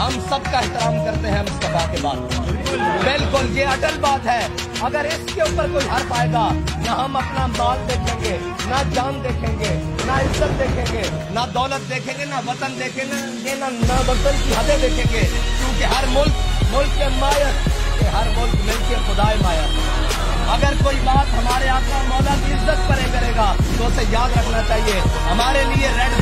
हम सबका एहतराम करते हैं मुस्तफ़ा के बाद। बिल्कुल, ये अटल बात है। अगर इसके ऊपर कोई हर पाएगा, ना हम अपना माल देखेंगे, ना जान देखेंगे, ना इज़्ज़त देखेंगे, ना दौलत देखेंगे, ना वतन देखेंगे, ना ना वतन की हदें देखेंगे। क्योंकि हर मुल्क मुल्क के मायर हर मुल्क मिलके खुदाए मायर अगर कोई बात हमारे आका मौला की इज़्ज़त करे करेगा तो उसे याद रखना चाहिए। हमारे लिए रेड